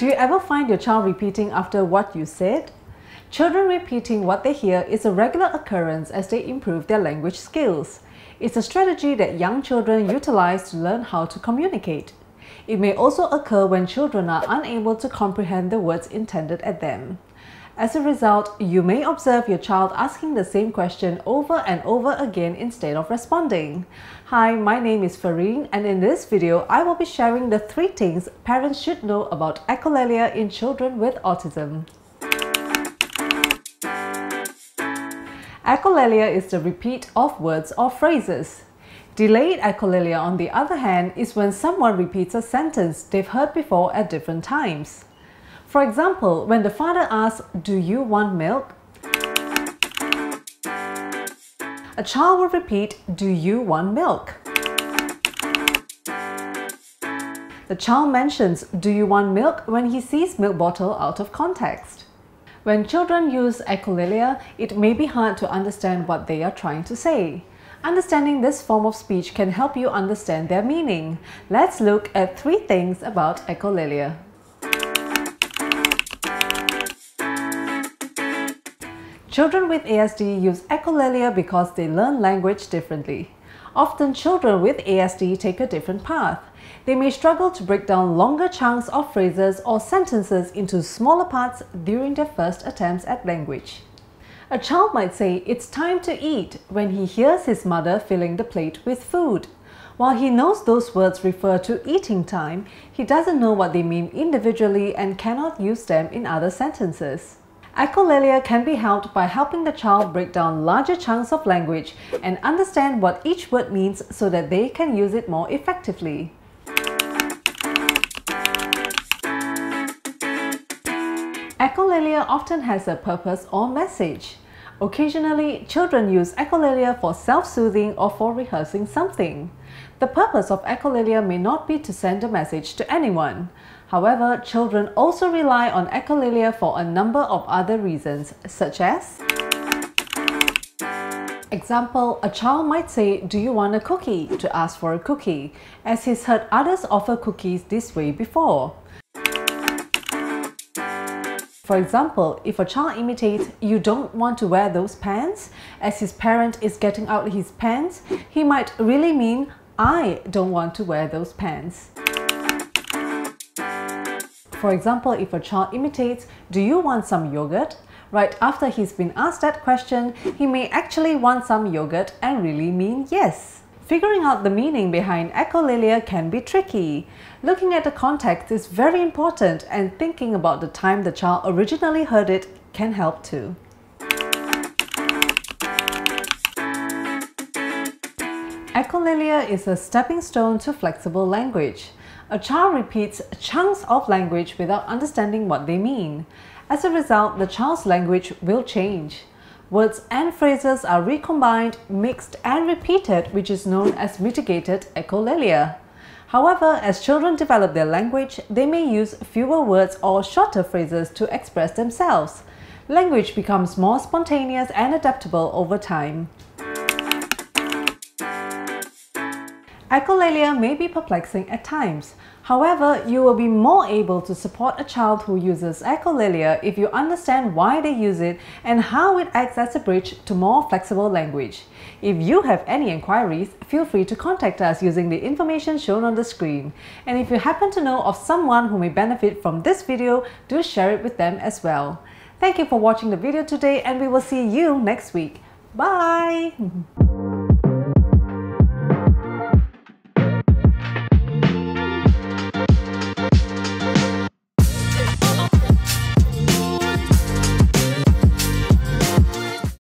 Do you ever find your child repeating after what you said? Children repeating what they hear is a regular occurrence as they improve their language skills. It's a strategy that young children utilize to learn how to communicate. It may also occur when children are unable to comprehend the words intended at them. As a result, you may observe your child asking the same question over and over again instead of responding. Hi, my name is Fareen and in this video, I will be sharing the three things parents should know about echolalia in children with autism. Echolalia is the repeat of words or phrases. Delayed echolalia, on the other hand, is when someone repeats a sentence they've heard before at different times. For example, when the father asks, Do you want milk? A child will repeat, Do you want milk? The child mentions, Do you want milk? when he sees milk bottle out of context. When children use echolalia, it may be hard to understand what they are trying to say. Understanding this form of speech can help you understand their meaning. Let's look at three things about echolalia. Children with ASD use echolalia because they learn language differently. Often children with ASD take a different path. They may struggle to break down longer chunks of phrases or sentences into smaller parts during their first attempts at language. A child might say, it's time to eat, when he hears his mother filling the plate with food. While he knows those words refer to eating time, he doesn't know what they mean individually and cannot use them in other sentences. Echolalia can be helped by helping the child break down larger chunks of language and understand what each word means so that they can use it more effectively. Echolalia often has a purpose or message. Occasionally, children use echolalia for self-soothing or for rehearsing something. The purpose of echolalia may not be to send a message to anyone. However, children also rely on echolalia for a number of other reasons, such as Example, a child might say, do you want a cookie? to ask for a cookie, as he's heard others offer cookies this way before. For example, if a child imitates, you don't want to wear those pants, as his parent is getting out his pants, he might really mean, I don't want to wear those pants. For example, if a child imitates, do you want some yogurt? Right after he's been asked that question, he may actually want some yogurt and really mean yes. Figuring out the meaning behind echolalia can be tricky. Looking at the context is very important and thinking about the time the child originally heard it can help too. Echolalia is a stepping stone to flexible language. A child repeats chunks of language without understanding what they mean. As a result, the child's language will change. Words and phrases are recombined, mixed and repeated which is known as mitigated echolalia. However, as children develop their language, they may use fewer words or shorter phrases to express themselves. Language becomes more spontaneous and adaptable over time. Echolalia may be perplexing at times. However, you will be more able to support a child who uses echolalia if you understand why they use it and how it acts as a bridge to more flexible language. If you have any inquiries, feel free to contact us using the information shown on the screen. And if you happen to know of someone who may benefit from this video, do share it with them as well. Thank you for watching the video today and we will see you next week. Bye!